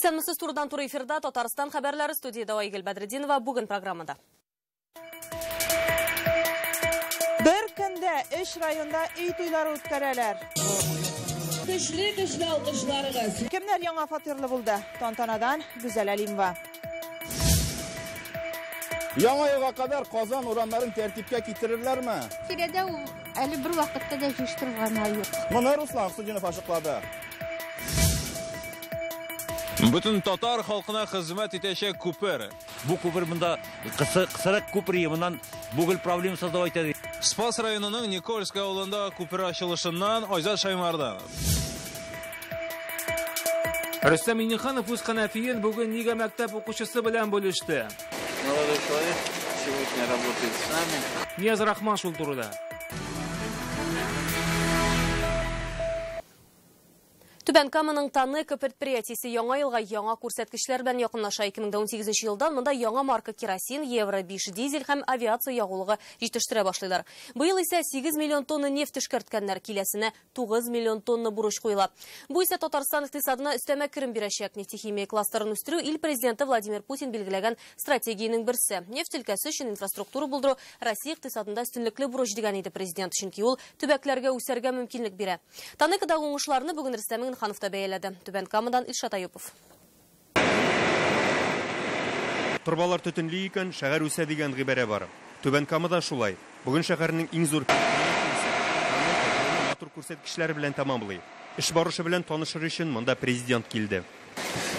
Исәнмесез турыдан туры эфирда Татарстан хәбәрләре студияда Айгөл Бәдретдинова бүген программада. Бер көндә эш районда үй туйлары үткәрәләр. Көчле көчле алкышларыгыз. Кемнәр яңа фатирлы булды? Тантанадан Гүзәл Әлимова. Яңа елга кадәр Казан урамнарын тәртипкә китерерләрме? Тирәдә ул әле бер вакытта да җыштырганы юк. Моны Руслан Хусудинов ачыклады. Бөтен татар халкына хезмәт итәчәк күпер. Бу күпер монда кысы кысырак күпер моннан бүгел проблема создавать итә. Спас районының Никольск авылында күпер ачылышыннан Айзат Шаймардан. Рөстәм Минниханов үз кәнәфиен бүген нигә мәктәп укучысы белән бүлеште. Молодой человек сегодня работает с нами. Нияз Рахман шул турыда. Түбән Каманың Таныка предприятиесе яңа елга яңа күрсәткечләр белән якынлаша 2018 елдан монда яңа марка керосин, евро 5 дизель һәм авиация ягулыгы җитештерә башлыйлар. Быел исә 8 миллион тонна нефть эшкәрткәннәр киләсенә 9 миллион тонна бурыч куела. Бу исә Татарстан икътисадына өстәмә керем бирәчәк. Нефтехимия кластерын үстерү ил президенты Владимир Путин билгеләгән стратегиянең берсе. Нефть өлкәсе өчен инфраструктура булдыру Россия икътисадында өстенлекле бурыч дигән иде президент, чөнки ул төбәкләргә үсәргә мөмкинлек бирә. Таныкадагы уңышларны бүген Рөстәм Минниханов та бәяләде. Түбән Камадан Илшат Аюпов. Торбалар төтенле икән, шәһәр үсә дигән гыйбарә бар. Түбән Камада шулай. Бүген шәһәрнең иң зур матур күрсәткечләре белән тәмамлый. Эш барышы белән танышыр өчен монда президент килде.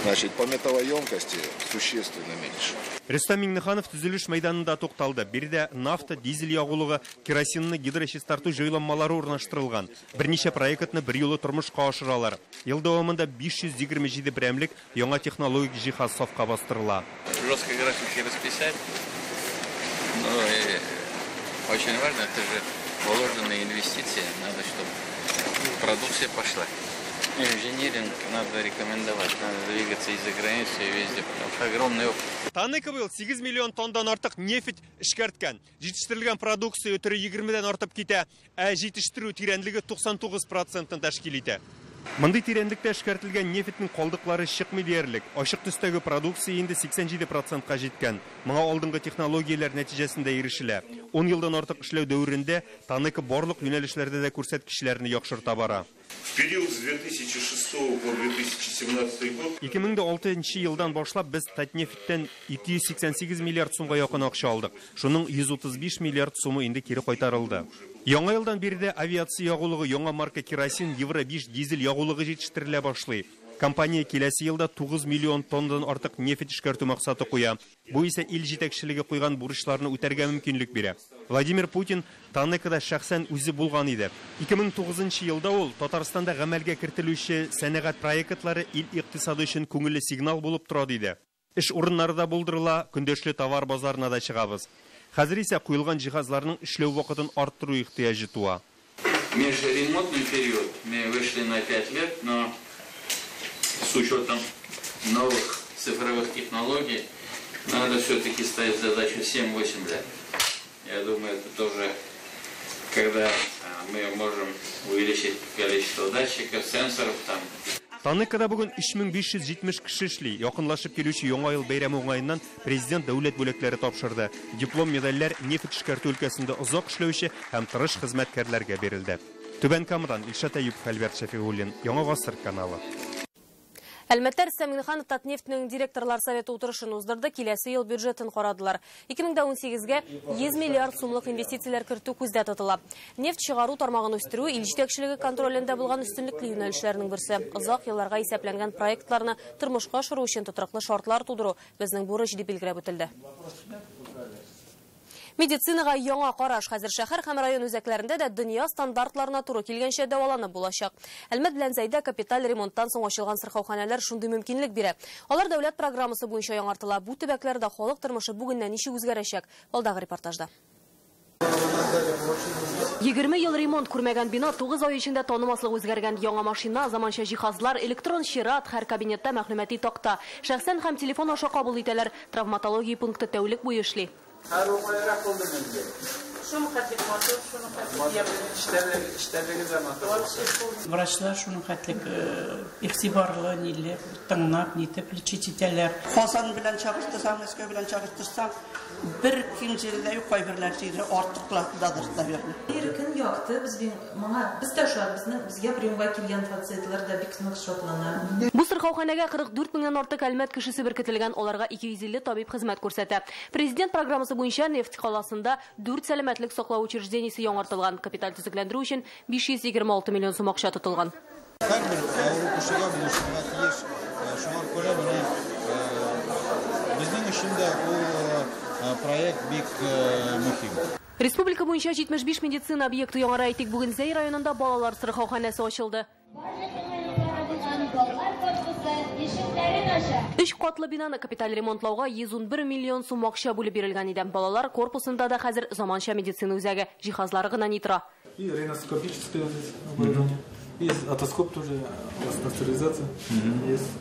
Значит, по металлоемкости существенно меньше. Рөстәм Миңнеханов төзелеш мәйданында тукталды. Биредә нафта, дизель ягулыгы, керосинны гидрочистарту җайланмалары урнаштырылган. Берничә проектны бер юлы тормышка ашыралар. Ел дәвамында 527 берәмлек яңа технологик җиһаз сафка бастырыла. Жесткие графики расписать. Ну и очень важно, это же положенные инвестиции. Надо, чтобы продукция пошла. Инжиниринг надо рекомендовать, надо двигаться из-за границы и везде, потому что огромный опыт. Таныка быел 8 миллион тонндан артык нефть эшкәрткән. Җитештерелгән продукция өтөрө 20-дән артып китә, ә җитештерү тирәнлеге 99%-ын тәшкил итә. Мондый тирәнлектә эшкәртелгән нефтьнең калдыклары чыкмый диярлек. Ачык төстәге продукция инде 87%-ка җиткән. Моңа алдынгы технологияләр нәтиҗәсендә ирешелә. 10 елдан артык эшләү дәверендә Таныка барлык юнәлешләрдә дә күрсәткечләрне яхшырта бара. В период с 2006 по 2017 год 2006 елдан башлап без Татнефттән 288 миллиард сумга якын акча алдык. Шуның 135 миллиард сумы инде кире кайтарылды. Яңа елдан биредә авиация ягулыгы яңа марка керосин Евро 5 дизель ягулыгы җитештерелә башлый. Компания киләсе елда 9 миллион тоннадан артык нефть эшкәртү максаты куя. Бу исә ил җитәкчелеге куйган бурычларны үтәргә мөмкинлек бирә. Владимир Путин Таныкада шәхсән үзе булган иде. 2009 елда ул Татарстанда гамәлгә кертелүче сәнәгать проектлары ил икътисады өчен күңелле сигнал булып тора диде. Эш урыннары да булдырыла, көндәшле товар базарына да чыгабыз. Хәзер исә куелган җиһазларның эшләү вакытын арттыру ихтыяҗы туа. Межремонтный период мы вышли на 5 лет, но с учетом новых цифровых технологий надо все-таки ставить задачу 7-8 лет. Я думаю, это тоже, когда а, мы можем увеличить количество датчиков, сенсоров там, Таныкада бүген 3570 кеше эшли. Якынлашып килүче яңа ел уңаеннан президент дәүләт бүләкләре тапшырды. Диплом медальләр нефть эшкәртү өлкәсендә озак эшләүче һәм тырыш хезмәткәрләргә бирелде. Түбән Камадан Илшат Әюп, Альберт Шәфиуллин, Яңа каналы. Әлмәттәр Сәминхан Татнефтнең директорлар советы утырышын уздырды, киләсе ел бюджетын карадылар. 2018-гә 100 миллиард сумлык инвестицияләр кертү күздә тотыла. Нефть чыгару тармагын үстерү ил җитәкчелеге контролендә булган өстенлекле юнәлешләрнең берсе. Озак елларга исәпләнгән проектларны тормышка ашыру өчен тотрыклы шартлар тудыру безнең бурыч дип билгеләп үтелде. Медицинага яңа караш хәзер шәһәр һәм район үзәкләрендә дә дөнья стандартларына туры килгәнчә дәваланып булачак. Әлмәт белән Зәйдә ремонттан соң ачылган сырхауханәләр шундый мөмкинлек бирә. Алар дәүләт программасы буенча яңартыла. Бу төбәкләрдә халык тормышы бүгеннән ничек үзгәрәчәк? Алдагы репортажда. 20 ел ремонт күрмәгән бина 9 ай эчендә танымаслык үзгәргән яңа машина, заманча җиһазлар, электрон чират, һәр кабинетта мәгълүмати такта. Шәхсән һәм телефон аша кабул итәләр. Травматология пункты тәүлек буе эшли. Врачлар шуның хәтлек игътибарлы, ниле, тыңлап, нитеп лечить итәләр. Казан белән чагыштырсаң, Мәскәү белән чагыштырсаң, бер ким җирдә юк кайбер нәрсәдә артыклыдадыр, наверное. Иркен якты, безнең моңа без дә шулар безнең безгә приемга килгән пациентлар да бик нык шатлана. Бу сырхауханәгә 44 меңнән артык әлмәт кешесе беркетелгән, аларга 250 табиб хезмәт күрсәтә. Президент программасы буенча нефть каласында 4 сәламәтлек саклау учреждениесе яңартылган. Капиталь төзекләндерү өчен 526 миллион сум акча тотылган. Һәрбер авыру кешегә булышырга тиеш. Шуңа күрә менә безнең өчен дә ул проект бик мөһим. Республика буенча 75 медицина объекты яңара әйтик. Бүген Зәй районында балалар сырхауханәсе ачылды. Үч катлы бинаны капиталь ремонтлауга 111 миллион сум акча бүлеп бирелгән иде. Балалар корпусында да хәзер заманча медицина үзәге, җиһазлары гына ни тора. И риноскопическое оборудование. Есть отоскоп тоже, пастеризация. Есть.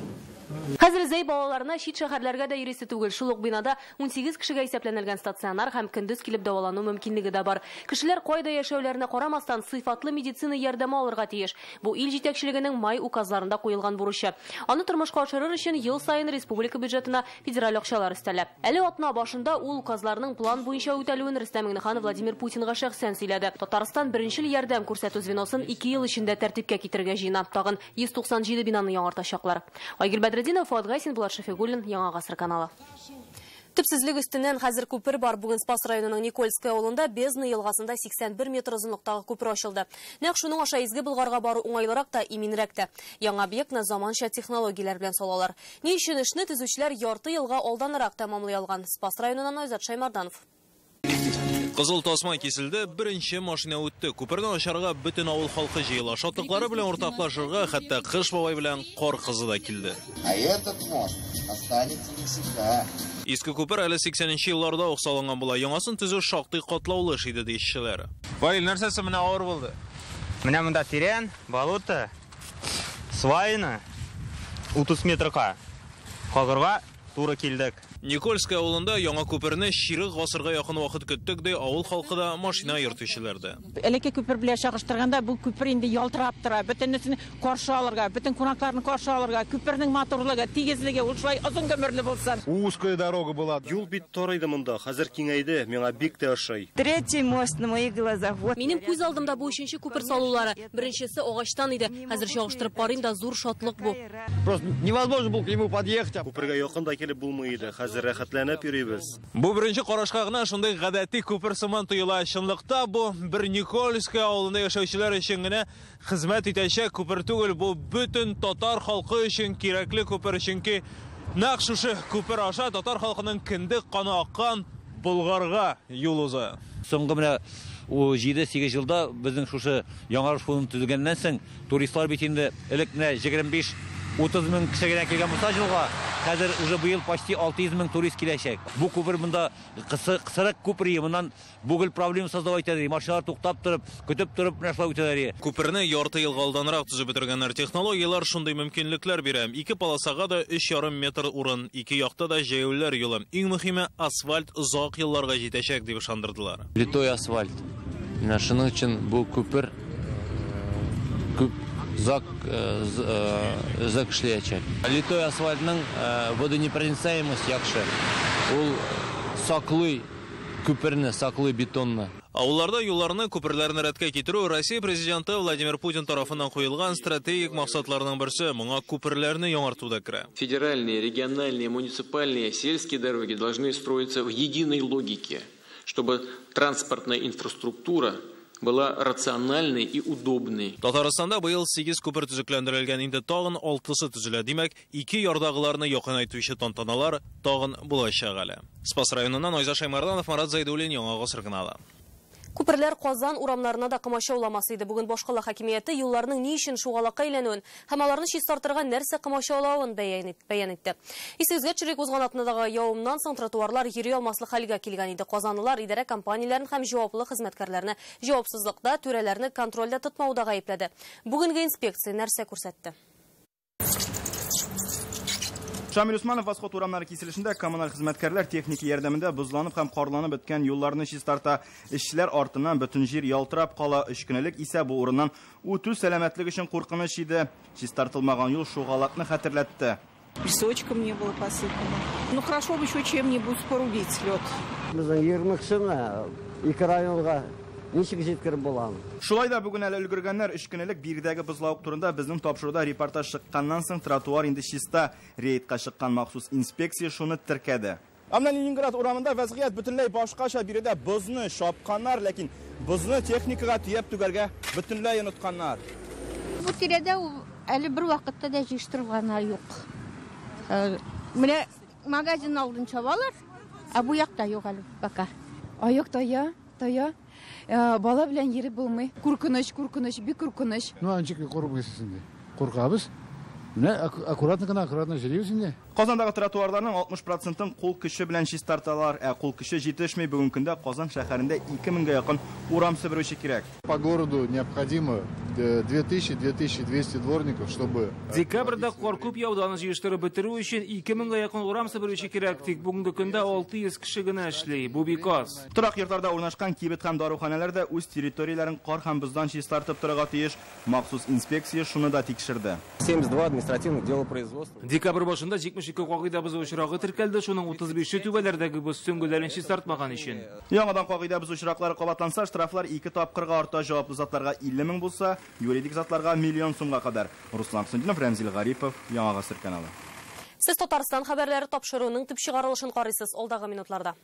Хәзер Зәй балаларына чит шәһәрләргә дә йөрисе түгел. Шул бинада 18 кешегә исәпләнелгән стационар һәм көндез килеп дәвалану мөмкинлеге дә бар. Кешеләр кайда яшәүләренә карамастан сыйфатлы медицина ярдәме алырга тиеш. Бу ил җитәкчелегенең май указларында куелган бурычы. Аны тормышка ашырыр өчен ел саен республика бюджетына федераль акчалар өстәлә. Әле атна башында ул указларның план буенча үтәлүен Рөстәм Миңнеханов Владимир Путинга шәхсән сөйләде. Татарстан беренчел ярдәм күрсәтү звеносын 2 ел эчендә тәртипкә китергә җыена. Тагын 197 бинаны яңартачаклар. Айгөл Бәдретдинов, Фуат Булат Шәфигуллин, Яңа гасыр каналы. Төпсезлек өстеннән хәзер күпер бар. Бүген Спас районының Никольская авылында Бездна елгасында 81 метр озынлыктагы күпер ачылды. Нәкъ шуның аша изге булгарга бару уңайлырак та, иминрәк тә. Яңа объектны заманча технологияләр белән салалар. Ни өчен эшне төзүчеләр ярты елга алданрак тәмамлый алган. Спас районыннан Айзат Шаймарданов. Кызыл тасма киселде, беренче машина үтте. Күперне ачарга бөтен авыл халкы җыела. Шатлыклары белән уртаклашырга, хәтта Кыш бабай белән Кар кызы да килде. А этот мост останется навсегда. Иске күпер әле 80нче елларда ук салынган була. Яңасын төзү шактый катлаулы эш иде диешчеләр. Ваил, нәрсәсе менә авыр булды? Менә монда тирән, болото, свайны 30 метрга. Хәзергә туры килдек. Никольская авылында яңа күперне чирек гасырга якын вакыт көттек ди, авыл халкы да машина йөртүчеләр дә. Элекке күпер белән чагыштырганда бу күпер инде ялтырап тора. Бөтенесен каршы алырга, бөтен кунакларны каршы алырга, күпернең матурлыгы, тигезлеге ул шулай озын гомерле булсын. Узкая дорога была. Юл бит тор иде монда. Хәзер киңәйде. Миңа бик тә ошый. Третий мост на моих глазах. Вот. Минем күз алдымда бу өченче күпер салулары. Беренчесе агачтан иде. Хәзер чагыштырып карыйм да зур шатлык бу. Просто невозможно было к нему подъехать. Күпергә якын да килеп булмый иде. Хәзер рәхәтләнеп йөрибез. Бу беренче карашка гына шундый гадәти күпер сыман тоела. Чынлыкта бу бер Никольская авылында яшәүчеләр өчен генә хезмәт итәчәк күпер түгел, бу бөтен татар халкы өчен кирәкле күпер, чөнки нәкъ шушы күпер аша татар халкының киндек каны аккан Болгарга юл уза. Соңгы менә о 7-8 елда безнең шушы яңарыш фонын төзегәннән соң туристлар бит инде элек менә 25 30 мең кеше генә килгән булса җылга, хәзер уже быел почти 600 мең турист киләчәк. Бу күпер монда кысы кысырак күпер, моннан бүгел проблема создавать итә. Машиналар туктап торып, көтеп торып менә шулай үтәләр. Күперне ярты елга алданрак төзеп бетергәннәр. Технологиялар шундый мөмкинлекләр бирә. Ике полосага да 3,5 метр урын, ике якта да җәяүләр юлы. Иң мөһиме асфальт озак елларга җитәчәк дип ышандырдылар. Литой асфальт. Шуның өчен бу күпер күп зак зак эшләячәк. Литой асфальтның водонепроницаемость яхшы. Ул саклый күперне, саклый бетонны. Авылларда юлларны, күперләрне рәткә китерү Россия президенты Владимир Путин тарафыннан куелган стратегик максатларның берсе. Моңа күперләрне яңарту да керә. Федеральные, региональные, муниципальные, сельские дороги должны строиться в единой логике, чтобы транспортная инфраструктура была рациональной и удобной. Татарстанда быел 8 күпер төзекләндерелгән, инде тагын 6-сы төзелә. Димәк, ике ярдагыларны якынайтучы тантаналар тагын булачак әле. Спас районыннан Айза Шаймарданов, Марат Зайдуллин, Яңа гасыр каналы. Күперләр Казан урамнарына да кымачауламасы иде. Бүген башкала хакимияте юлларның ни өчен шугалакка әйләнүен һәм аларны чистартырга нәрсә кымачаулавын бәян итте. Исегезгә төшерик узган атнадагы явымнан соң тротуарлар йөри алмаслык хәлгә килгән иде. Казанлылар идарә компанияләрен һәм җаваплы хезмәткәрләрне җавапсызлыкта, түрәләрне контрольдә тотмауда гаепләде. Бүгенге инспекция нәрсә күрсәтте? Шамил Усманов Восход урамнары киселешендә коммуналь хезмәткәрләр техника ярдәмендә бозланып һәм карланып беткән юлларны чистарта. Эшчеләр артыннан бөтен җир ялтырап кала. Өч көнлек исә бу урыннан үтү сәламәтлек өчен куркыныч иде. Чистартылмаган юл шугалакны хәтерләтте. Песочком не было посыпано. Ну хорошо бы еще чем-нибудь спорудить лед. Безнең 20 кешеме ике районга ничек җиткереп буламы? Шулай да бүген әле өлгергәннәр өч көнлек биредәге бозлавык турында безнең тапшыруда репортаж чыкканнан соң тротуар инде чиста. Рейдка чыккан махсус инспекция шуны теркәде. Амна Ленинград урамында вазгыять бөтенләй башкача биредә бозны шапканнар, ләкин бозны техникага төяп түгәргә бөтенләй онытканнар. Бу тирәдә ул әле бер вакытта да җыштырганы юк. Э, Менә магазин алдын чабалар, ә бу якта юк әле пока. Аяк тая, тая. Ә, Бала белән йөреп булмый. Куркыныч, куркыныч, бик куркыныч. Ну, анчык куркмыйсыз инде. Куркабыз. Менә ак- аккуратно гына, аккуратно йөрибез инде. Казандагы тротуарларның 60%-ын кул көче белән чистарталар, ә кул көче җитешмәй бүгенге көндә Казан шәһәрендә 2000гә якын урам себерүче кирәк. По городу необходимо э, 2000-2200 дворников, чтобы... Декабрьдә кар күп яуданы җыештырып бетерү өчен 2000 га якын урам себерүче кирәк, тик бүгенге көндә 600 кеше генә эшли. Бу бик аз. Торак йортларда урнашкан кибет һәм даруханәләр дә үз территорияләрен кар һәм боздан чистартып торырга тиеш. Махсус инспекция шуны да тикшерде. 72 административных дела производства. Декабрь башында 72 кагыйдә бозу очрагы теркәлде, шуның 35-е түбәләрдәге боз сөңгеләрен чистартмаган өчен. Яңадан кагыйдә без очраклары кабатланса, штрафлар 2 тапкырга арта, җаваплы затларга 50 мең булса, юридик затларга миллион сумга кадәр. Руслан Хөсендинов, Рәмзил Гарипов, Яңа Гасыр каналы. Сез Татарстан хәбәрләре тапшыруының төп чыгарылышын карыйсыз алдагы минутларда.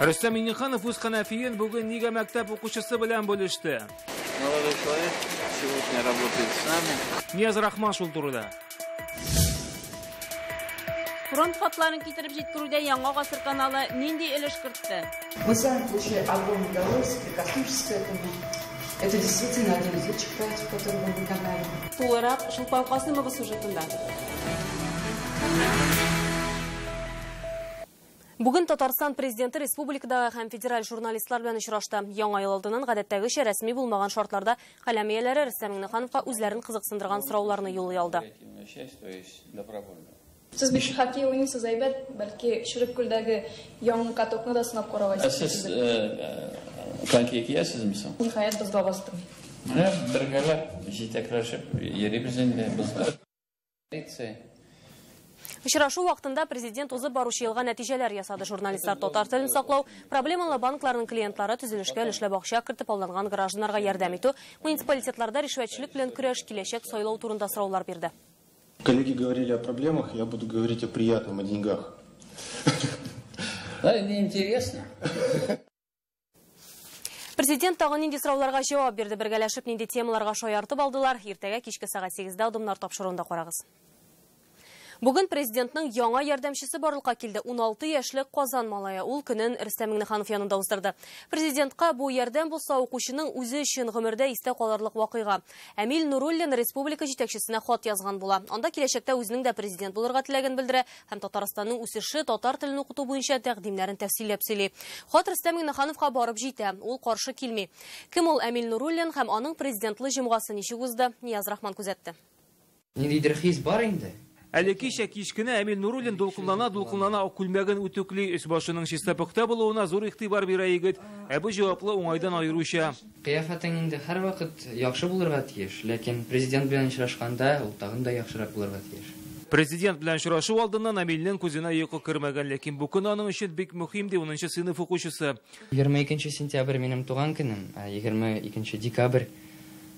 Рөстәм Минниханов үз хәнәфиен бүген нигә мәктәп укучысы белән бүлеште. Молодой человек сегодня работает с нами. Нияз Рахман шул турыда. Фронт хатларын китереп җиткерүдә Яңа гасыр каналы нинди өлеш кертте? Мы сами получили огромное удовольствие, прикоснувшись к этому. Это действительно один из лучших проектов, который был на канале. Тулырак Шулпан Касымова сюжетында. Бүген Татарстан президенты республикадагы һәм федераль журналистлар белән очрашты. Яңа ел алдыннан гадәттәгечә рәсми булмаган шартларда каләм ияләре Рөстәм Миннехановка үзләрен кызыксындырган сорауларны юллый алды. Сез бит хоккей уйныйсыз әйбәт, бәлки Шүреккүлдәге яңа катокны да сынап карагайсыз. Сіз коньки киясезме соң? Ниһаять бызга бастым. Менә бергәләп җитәкләшеп йөрибез инде без. Лицей. Очрашу вакытында президент узып баручы елга нәтиҗәләр ясады. Журналистлар татар телен саклау, проблемалы банкларның клиентлары төзелешкә өлешләп акча кертеп алынган гражданнарга ярдәм итү, муниципалитетларда ришвәтчелек белән көрәш киләчәк сайлау турында сораулар бирде. Коллеги говорили о проблемах, я буду говорить о приятном, о деньгах. Да, неинтересно. Президент тагын нинди сорауларга җавап бирде, бергәләшеп нинди темаларга шаяртып алдылар. Иртәгә кичке сагат 8-дә адымнар тапшыруында карагыз. Бүген президентның яңа ярдәмчесе барлыкка килде. 16 яшьлек Казан малае. Ул көнен Рөстәм Миннеханов янында уздырды. Президентка бу ярдәм булса укучының үзе өчен гомердә истә калырлык вакыйга. Әмил Нуруллин республика җитәкчесенә хат язган була. Анда киләчәктә үзенең дә президент булырга теләген белдерә һәм Татарстанның үсеше татар буенча тәкъдимнәрен сөйли. Хат барып җитә. Ул каршы килми. Кем ул Нуруллин һәм аның президентлы Рахман. Әле кичә кичкенә Әмил Нуруллин дулкынлана дулкынлана күлмәген үтүкли өс башының чистапыкта булуына зур игътибар бирә егет. Ә бу җаваплы уңайдан айыруча. Кыяфәтең инде һәр вакыт яхшы булырга тиеш, ләкин президент белән очрашканда ул тагын да яхшырак булырга тиеш. Президент белән очрашу алдыннан Әмилнең күзенә йокы кермәгән, ләкин бу көн аның өчен бик мөһим ди 10 сыйныф укучысы. 22 сентябрь минем туган көнем, ә 22 декабрь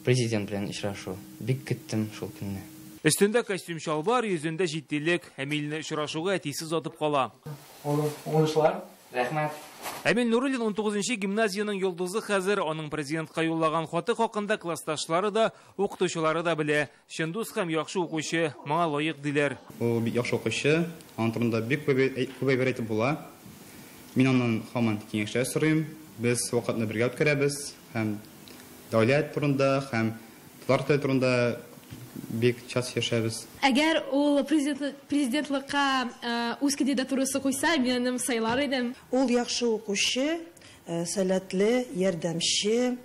президент белән очрашу. Бик көттем шул көнне. Өстендә костюм чалбар, йөзендә җитдилек, Әмилне очрашуга әтисе затып кала. Уңышлар, рәхмәт. Әмил Нуруллин 19-нчы гимназияның йолдызы хәзер аның президентка юллаган хаты хакында классташлары да, укытучылары да белә. Чындус һәм яхшы укучы, моңа лаек диләр. Бик яхшы укучы, аның турында бик күп күп әйбер әйтеп була. Мин аннан һаман киңәшләр сорыйм. Без вакытны бергә үткәрәбез һәм дәүләт турында һәм татар теле турында бик час яшәбез. Әгәр ул президент президентлыкка э, үз кандидатурасы куйса, аны сайлар идем. Ул яхшы укучы, э, сәләтле, ярдәмче,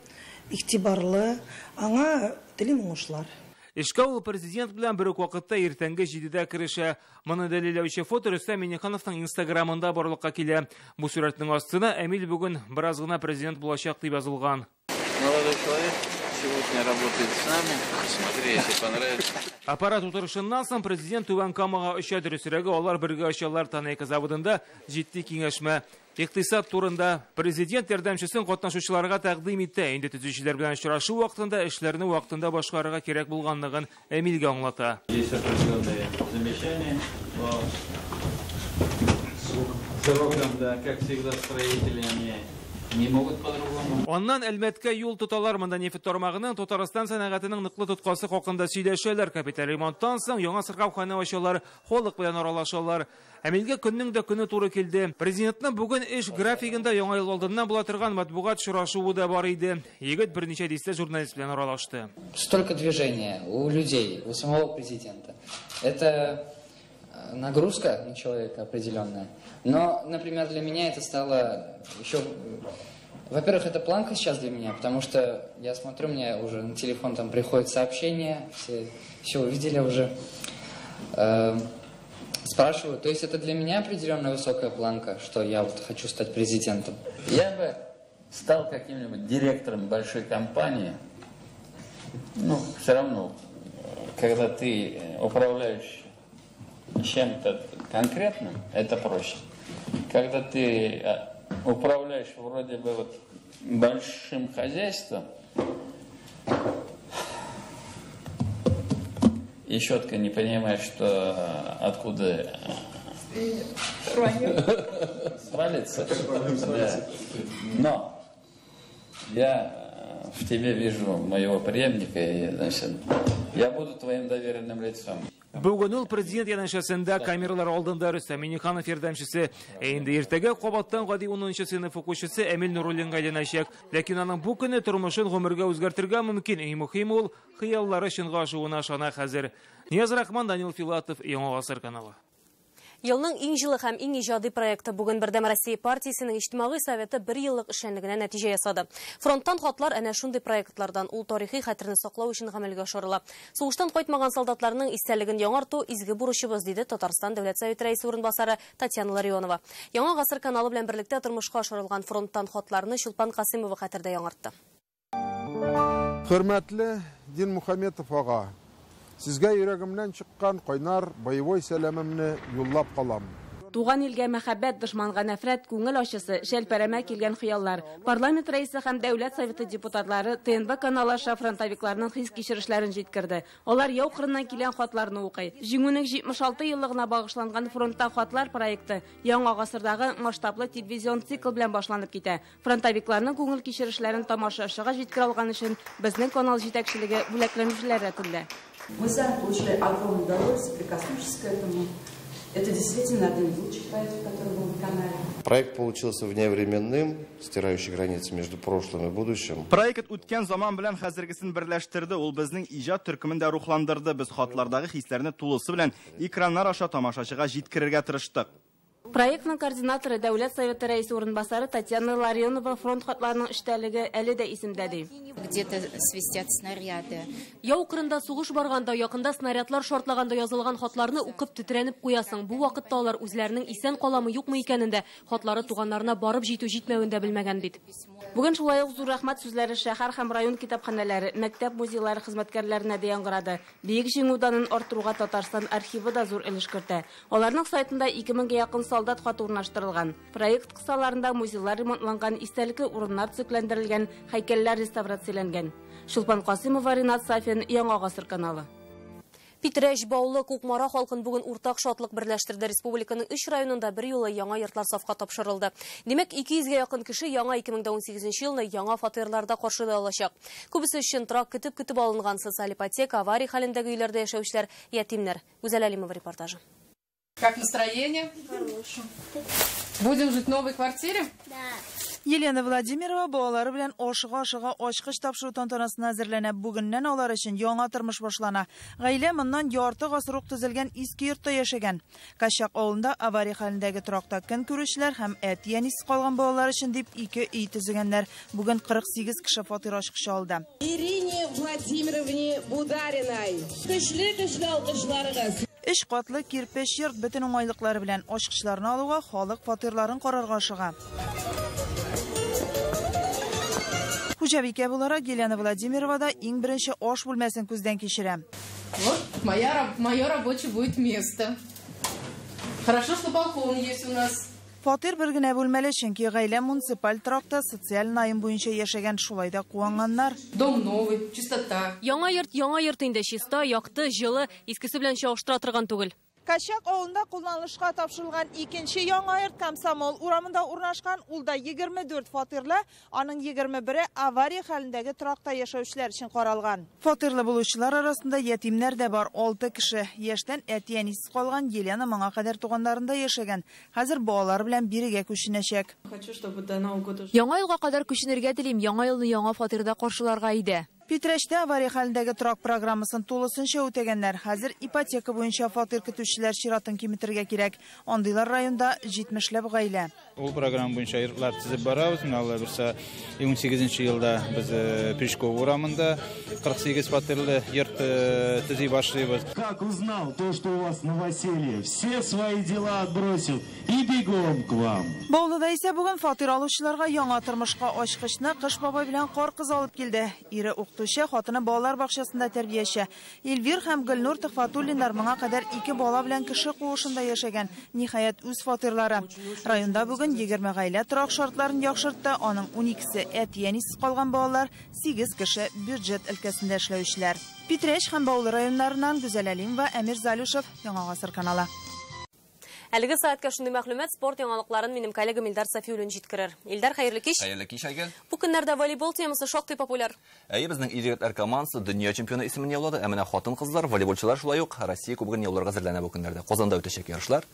игътибарлы. Аңа телим уңышлар. Эшкә ул президент белән бер үк вакытта иртәнге 7дә керешә. Моны дәлилләүче фото Рөстәм Миңнехановның Инстаграмында барлыкка килә. Бу сурәтнең астына Әмил бүген бераз гына президент булачак дип язылган. Молодой человек сегодня работает с нами. Смотри, если понравится. Аппарат утырышыннан соң президент Түбән Камага оча дөресрәге алар бергә очалар Танайка заводында җитди киңәшмә. Иктисад турында президент ярдәмчесен катнашучыларга тәкъдим итә. Инде төзүчеләр белән очрашу вакытында эшләрне вакытында башкарырга кирәк булганлыгын Әмилгә аңлата. Есть определенные замечания по срокам, да, как всегда строители, они не могут по-другому. Аннан Әлмәткә юл тоталар монда нефт тармагының Татарстан сәнәгатенең ныклы тоткасы хакында сөйләшәләр. Капиталь ремонттан соң яңа сыркаухана ачалар, халык белән аралашалар. Әмилгә көннең дә көне туры килде. Президентның бүген эш графигында яңа ел алдыннан була торган матбугат шурашуы да бар иде. Егет берничә дистә журналист белән аралашты. Столько движения у людей, у самого президента. Это нагрузка на человека определенная. Но, например, для меня это стало еще... Во-первых, это планка сейчас для меня, потому что я смотрю, мне уже на телефон там приходят сообщения, все, все увидели уже. Э, спрашиваю, то есть это для меня определенная высокая планка, что я вот хочу стать президентом. Я бы стал каким-нибудь директором большой компании. Ну, все равно, когда ты управляешь чем-то конкретным, это проще. Когда ты э, управляешь вроде бы вот большим хозяйством, и четко не понимаешь, что э, откуда э, свалится. Да. Но я в тебе вижу моего преемника, и, значит, я буду твоим доверенным лицом. Бүген ул президент янәшәсендә камералар алдында Рөстәм Миңнеханов ярдәмчесе, ә инде иртәгә кабаттан гади 10 сыйныф укучысы Әмил Нуруллинга әйләнәчәк. Ләкин аның бу көне тормышын гомергә үзгәртергә мөмкин. Иң мөһиме ул хыяллары чынга ашуына ышана хәзер. Нияз Рахман, Данил Филатов, Яңа гасыр каналы. Елның иң җылы һәм иң иҗади проекты бүген Бердәм Россия партиясенең иҗтимагый советы бер еллык эшчәнлегенә нәтиҗә ясады. Фронттан хатлар әнә шундый проектлардан ул тарихи хәтерне саклау өчен гамәлгә ашырыла. Сугыштан кайтмаган солдатларның истәлеген яңарту изге бурычыбыз диде Татарстан Дәүләт Советы рәисе урынбасары Татьяна Ларионова. Яңа гасыр каналы белән берлектә тормышка ашырылган фронттан хатларны Чулпан Касымова хәтердә яңартты. Хөрмәтле Дин Мухаметов ага, Сезгә йөрәгемнән чыккан кайнар боевой сәламемне юллап калам. Туган илгә мәхәббәт, дошманга нәфрәт, күңел ачысы, шәлпәрәмә килгән хыяллар. Парламент рәисе һәм Дәүләт Советы депутатлары ТНБ каналы аша фронтовикларның хис кичерешләрен җиткерде. Алар яу кырыннан килгән хатларны укый. Җиңүнең 76 еллыгына багышланган фронтта хатлар проекты яңа гасырдагы масштаблы телевизион цикл белән башланып китә. Фронтовикларның күңел кичерешләрен тамашачыга җиткерә алган өчен безнең канал җитәкчелеге бүләкләнүчеләр рәтендә. Мы сами получили огромное удовольствие, прикоснувшись к этому. Это действительно один из лучших проектов, который был на канале. Проект получился вневременным, стирающий границы между прошлым и будущим. Проект үткән заман белән хәзергесен берләштерде. Ул безнең иҗат төркемен дә рухландырды. Без хатлардагы хисләрне тулысы белән экраннар аша тамашачыга җиткерергә тырыштык. Проектның координаторы Дәүләт Советы рәисе урынбасары Татьяна Ларионова фронт хатларының эштәлеге әле дә исемдә ди. Где-то свистят снаряды. Яу кырында сугыш барганда, якында снарядлар шартлаганда язылган хатларны укып тетрәнеп куясың. Бу вакытта алар үзләренең исән каламы юкмы икәнен дә, хатлары туганнарына барып җитү җитмәвен дә белмәгән бит. Бүген шулай ук зур рәхмәт сүзләре шәһәр һәм район китапханәләре, мәктәп музейлары хезмәткәрләренә дә яңгырады. Биек җиңү данын арттыруга Татарстан архивы да зур өлеш кертә. Аларның сайтында 2000 га якын солдат хаты урнаштырылган. Проект кысаларында музейлар ремонтланган, истәлекле урыннар төзекләндерелгән, һәйкәлләр реставрацияләнгән. Шулпан Касымова, Ринат Сафин, Яңа гасыр каналы. Питрәш Баулы Кукмара халкын бүген уртак шатлык берләштерде. Республиканың 3 районында бер юлы яңа йортлар сафка тапшырылды. Димәк, 200 га якын кеше яңа 2018 елны яңа фатирларда каршыда алачак. Күбесе өчен трак көтеп көтеп алынган социаль ипотека, аварий хәлендәге өйләрдә яшәүчеләр, ятимнәр. Гүзәл Алимова репортажы. Как настроение? Хорошо. Будем жить в новой квартире? Да. Елена Владимирова балалары белән ашыга-ашыга ачкыч тапшыру тантанасына әзерләнә. Бүгеннән алар өчен яңа тормыш башлана. Гаилә моннан ярты гасыр ук төзелгән иске йортта яшәгән. Качак авылында авария хәлендәге торакта көн күрүчеләр һәм әти-әнис калган балалар өчен дип ике өй төзегәннәр. Бүген 48 кеше фатир ачкычы алды. Ирине Владимировне Будариной. Көчле-көчле алкышларыгыз. Өч катлы кирпеч йорт бөтен уңайлыклары белән ачкычларны алуга халык фатирларын карарга ашыга. Хуҗабикә буларак Елена Владимирова да иң аш бүлмәсен күздән кичерә. Вот моя, мое рабочее будет место. Хорошо, что балкон есть у нас. Фатир бер генә бүлмәле, чөнки гаилә муниципаль тракта социаль найм буенча яшәгән шулай да куанганнар. Дом новый, чистота. Яңа йорт, яңа йорт инде чиста, якты, жылы, искесе белән чагыштыра торган түгел. Качак авылында кулланылышка тапшырылган икенче яңа йорт Комсомол урамында урнашкан, ул да 24 фатирлы, аның 21-е авария хәлендәге тракта яшәүчеләр өчен каралган. Фатирлы булучылар арасында ятимнәр дә бар 6 кеше. Яшьтән әти-әнисез калган Елена моңа кадәр туганнарында яшәгән. Хәзер балалар белән бирегә күченәчәк. Яңа елга кадәр күченергә телим, яңа елны яңа фатирда каршыларга иде. Питрәштә авария хәлендәге трак программасын тулысынча үтәгәннәр. Хәзер ипотека буенча фатир көтүчеләр чиратын киметергә кирәк. Андыйлар районда 70ләп гаилә. Ул программа буенча йортлар төзеп барабыз. Менә Алла берсә 18 елда без Пешков урамында 48 фатирлы йорт э, төзи башлыйбыз. Как узнал то, что у вас новоселье, все свои дела отбросил и бегом к вам. Баулыда исә бүген фатир алучыларга яңа тормышка ачкычны кыш бабай белән кар кыз алып килде. Ире укытучы, хатыны балалар бакчасында тәрбияче. Эльвир һәм Гөлнур Төхфатуллиннар моңа кадәр ике бала белән кеше куышында яшәгән. Ниһаять үз фатирлары. Районда бүген 20 гаилә торак шартларын яхшыртты. Аның 12се әти-әнисез калган балалар, 8 кеше бюджет өлкәсендә эшләүчеләр. Питрәш һәм Баулы районнарыннан Гүзәл Әлимова, Әмир Залюшев, Яңа гасыр каналы. Әлеге саатка шундый мәгълүмат спорт яңалыкларын минем коллегам Илдар Сафиуллин җиткерер. Илдар, кич. Хәерле кич, Айгөл. Бу көннәрдә волейбол темасы шактый популяр. Әйе, ир-егетләр командасы дөнья чемпионы исемен яулады. Ә менә хатын-кызлар, волейболчылар шулай ук Россия кубогын яуларга әзерләнә бу көннәрдә. Казанда үтәчәк ярышлар.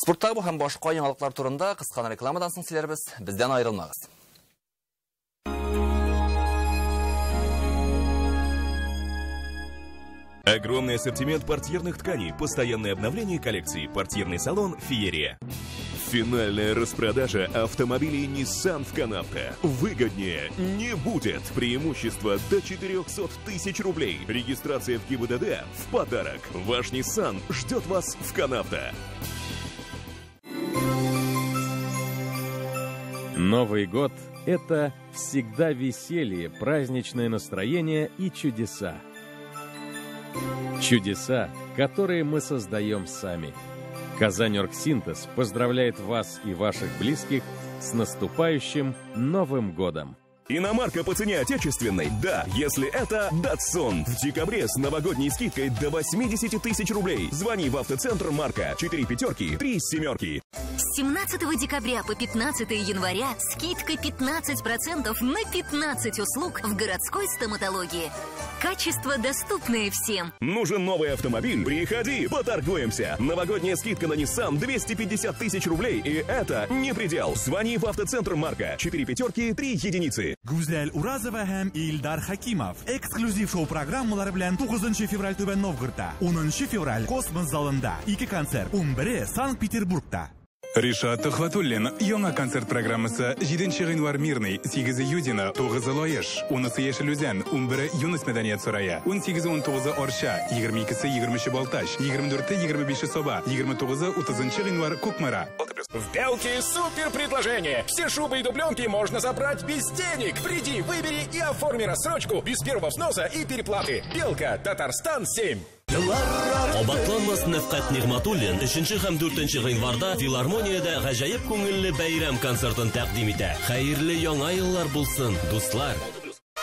Спортта бу һәм башка яңалыклар турында кыска рекламадан соң сөйләрбез. Бездән аерылмагыз. Огромный ассортимент портьерных тканей, постоянное обновление коллекции, портьерный салон «Феерия». Финальная распродажа автомобилей Nissan в Канавто. Выгоднее не будет. Преимущество до 400 тысяч рублей. Регистрация в ГИБДД в подарок. Ваш Nissan ждет вас в Канавто. Новый год – это всегда веселье, праздничное настроение и чудеса. Чудеса, которые мы создаем сами. Казань Оргсинтез поздравляет вас и ваших близких с наступающим Новым годом! Иномарка по цене отечественной? Да, если это Datsun. В декабре с новогодней скидкой до 80 тысяч рублей. Звони в автоцентр Марка. 4 пятерки, 3 семерки. С 17 декабря по 15 января скидка 15% на 15 услуг в городской стоматологии. Качество, доступное всем. Нужен новый автомобиль? Приходи, поторгуемся. Новогодняя скидка на Nissan 250 тысяч рублей. И это не предел. Звони в автоцентр Марка. 4 пятерки, 3 единицы. Гүзәл Уразова һәм Илдар Хакимов. Эксклюзив шоу программалары белән 9 февраль Түбән Новгородта, 10 февраль Космос залында, 2 концерт, 11 Санкт-Петербургта. Ришат Төхватуллин яңа концерт программасы 7 гыйнвар Мирный, 8 Юдина, 9 Лоеш, 10 Яшел Үзән, 11 Юнус Мәдәният сарае, 18-19 Орша, 22 20 Балташ, 24-25 Соба, 29-30 гыйнвар Кукмара. В Белке супер предложение! Все шубы и дубленки можно забрать без денег. Приди, выбери и оформи рассрочку без первого взноса и переплаты. Белка, Татарстан 7. Абатланмас Нәфкать Нигъматуллин 3 һәм 4 гыйнварда филармониядә гаҗәеп күңелле бәйрәм концертын тәкъдим итә. Хәерле яңа еллар булсын, дуслар!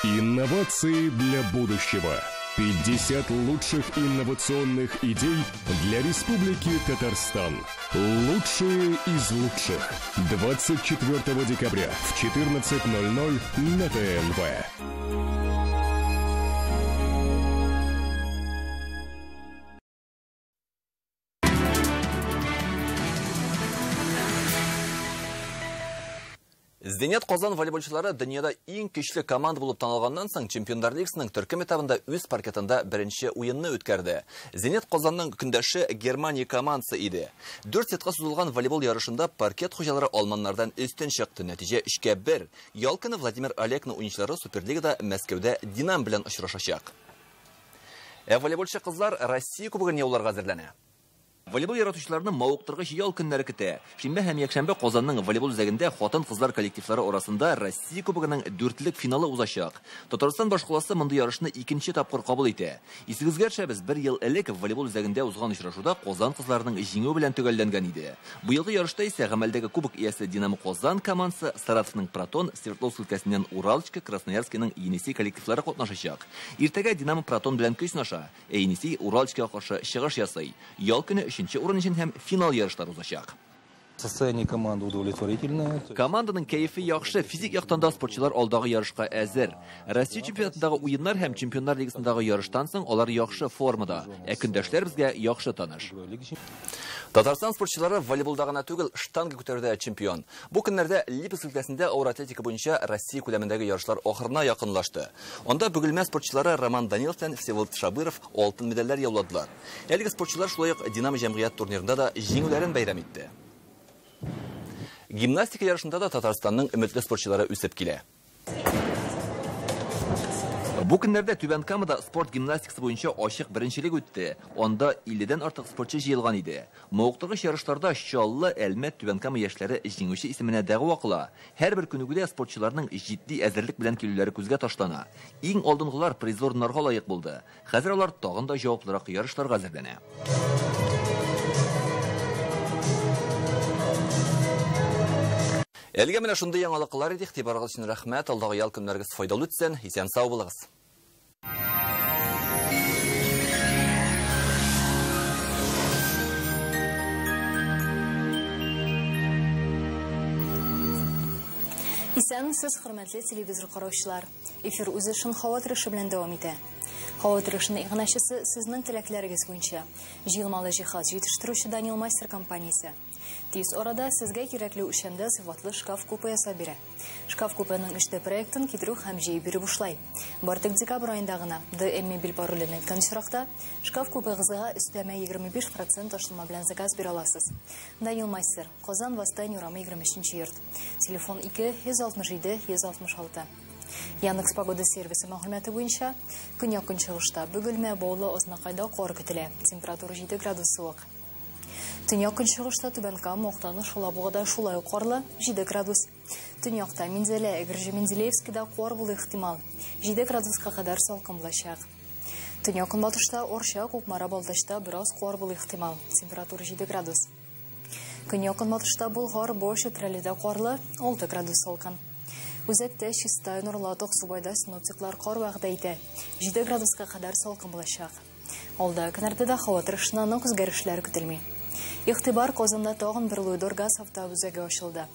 Инновации для будущего. 50 лучших инновационных идей для Республики Татарстан. Лучшие из лучших. 24 декабря в 14.00 на ТНВ. Зенит Қозан волейболчылары дүниеда ең күчле команда болып танылғаннан соң чемпиондар лигасының төркем этабында өз паркетында бірінші ойынны өткерді. Зенит Қозанның күндәші Германия командасы иде. 4 сетқа сузылған волейбол ярышында паркет хожалары алманнардан үстін шықты. Нәтиже 3-1. Ялкыны Владимир Олекны ойыншылары Суперлигада Мәскәүдә Динам белән. Ә волейболчы қызлар Россия кубогын яуларға әзерләнә. Волейбол яратучыларны мауыктыргыч ял көннәре көтә. Шимбә һәм якшәмбе Казанның волейбол үзәгендә хатын-кызлар коллективлары арасында Россия кубогының дүртлек финалы узачак. Татарстан башкаласы мондый ярышны икенче тапкыр кабул итә. Исегезгәрчә без бер ел элек волейбол үзәгендә узган очрашуда Казан кызларының җиңү белән төгәлләнгән иде. Бу елгы ярышта исә гамәлдәге кубок иясе Динамо Казан командасы Саратовның Протон, Свердловск өлкәсеннән Уралчка, Красноярскиның Енисей коллективлары катнашачак. Иртәгә Динамо Протон белән көч сынаша. Ә Енисей Уралчка каршы чыгыш ясый. Ял көне өченче урын өчен һәм финал ярышлары узачак. Состояние команды удовлетворительное. Команданың кәефе яхшы, физик яктан да спортчылар алдагы ярышка әзер. Россия чемпионатындагы уеннар һәм чемпионнар лигасындагы ярыштан соң алар яхшы формада. Ә көндәшләр безгә яхшы таныш. Татарстан спортчылары волейболда гына түгел, штанга күтәрүдә чемпион. Бу көннәрдә Липецк өлкәсендә ауыр атлетика буенча Россия күләмендәге ярышлар ахырына якынлашты. Анда бөгелмә спортчылары Роман Данилов һәм Всеволод Шабыров алтын медальләр яуладылар. Әлеге спортчылар шулай ук Динамо җәмгыять турнирында да җиңүләрен бәйрәм итте. Гимнастика ярышында да Татарстанның өметле спортчылары үсеп килә. Бу көннәрдә Түбән Камада спорт гимнастикасы буенча ачык беренчелек үтте. Анда 50дән артык спортчы җыелган иде. Мауыктыргыч ярышларда Чаллы, Әлмәт, Түбән Кама яшьләре җиңүче исеменә дәгъва кыла. Һәр бер күнегүдә спортчыларның җитди әзерлек белән килүләре күзгә ташлана. Иң алдынгылар призер орыннарга лаек булды. Хәзер алар тагын да җаваплырак ярышларга әзерләнә. Әлгә менә шундый яңалыклар иде. Игътибарыгыз өчен рәхмәт. Алдагы ял көннәрегез файдалы үтсен. Исән сау булыгыз. Исән сез хөрмәтле телевизор караучылар. Эфир үзе шын һава торышы белән дәвам итә. Һава торышының игънашысы сезнең теләкләрегез буенча. Җыелмалы җиһаз җитештерүче Данил Мастер компаниясе. Тиз арада сезгә кирәкле үшәмдә сыйфатлы шкаф купе бирә. Шкаф проектын китерү һәм җыеп бирү бушлай. Бартык декабрь аенда гына ДМ паролен әйткән очракта шкаф купегызга өстәмә 25% ташлама белән заказ бирә аласыз. Данил Мастер, Казан Восстание урамы 23 йорт. Телефон 2 167 166. Яндекс погода сервисы мәгълүматы буенча, көньяк көнчыгышта бөгелмә баулы ознакайда кар көтелә. Температура 7 градус суык. Төньяк көнчыгышта Түбән Кама, Актаны, Шулабугада шулай карлы 7 градус. Төньякта Минзәлә, Әгерҗе Мензелеевскида кар булу ихтимал. 7 градуска кадәр салкын булачак. Төньяк көнбатышта Орша, Кукмара, Балтачта бераз кар булу ихтимал. Температура 7 градус. Көньяк көнбатышта Болгар, Бош, Трәлидә карлы 6 градус салкын. Үзәктә Чистай, Нурлы, Токсубайда синоптиклар вәгъдә итә. 7 градуска кадәр салкын булачак. Алда көннәрдә дә һава торышыннан үзгәрешләр көтелми. Игътибар Казанда тагын бер Луидор газ автобусыгы ачылды.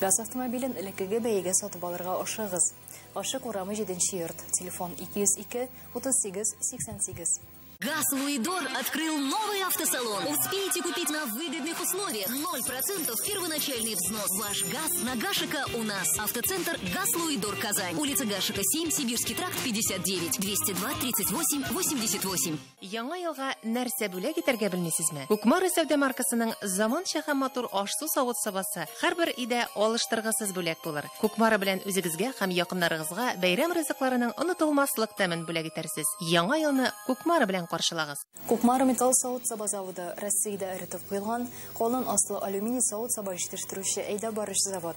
Газ автомобилен элеккеге бәягә сатып алырга ашыгыз. Ашык урамы 7 йорт. Телефон 202 38 88. ГАЗ Луидор открыл новый автосалон. Успейте купить на выгодных условиях. 0% первоначальный взнос. Ваш ГАЗ на Гашика у нас. Автоцентр ГАЗ Луидор Казань. Улица Гашика 7, Сибирский тракт 59, 202 38 88. Яңа елга нәрсә бүләк итәргә белмисезме? Кукмары сәүдә маркасының заманча һәм матур ашсу сабасы һәрбер өйдә алыштыргысыз бүләк булыр. Кукмары белән үзегезгә һәм якыннарыгызга бәйрәм ризыкларының онытылмаслык тәмен бүләк итәрсез. Яңа елны Кукмары белән каршылагыз. Кукмара металл савыт саба заводы Россиядә эретеп куелган калын аслы алюминий савыт саба җитештерүче әйдә барыш завод.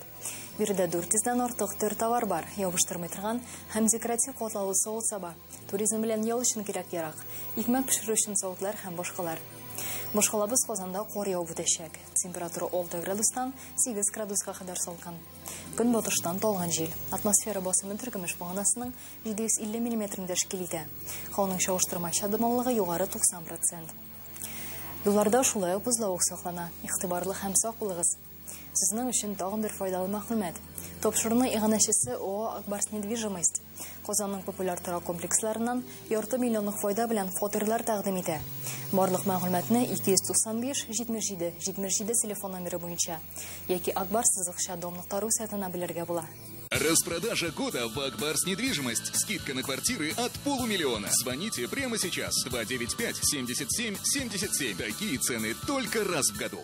Биредә 400 дән артык төр товар бар, ябыштырмый торган һәм декоратив катлаулы савыт саба. Туризм белән ял өчен кирәк ярак. Икмәк пешерү өчен савытлар һәм башкалар. Башкалабыз Казанда кар яуып үтәчәк. Температура 6 градустан 8 градуска кадәр салкын. Көн батыштан талган җил. Атмосфера басымы төркемеш баганасының 750 мм тәшкил итә. Һаваның чагыштырмача дымлылыгы югары 90%. Юлларда шулай ук бозлавык саклана. Игътибарлы һәм булыгыз. Сезнең өчен тагын бер файдалы мәгълүмат. Топшыруның иганәчесе ООО «Акбарс недвижимость». Казанның популяр торак комплексларыннан ярты миллионлык файда белән фатирлар тәкъдим итә. Барлык мәгълүматны 295 77 77 телефон номеры буенча яки Акбарс сызыкча домлыктары сайтына белергә була. Распродажа года в Акбарс недвижимость. Скидка на квартиры от полумиллиона. Звоните прямо сейчас. 295 77 77. Такие цены только раз в году.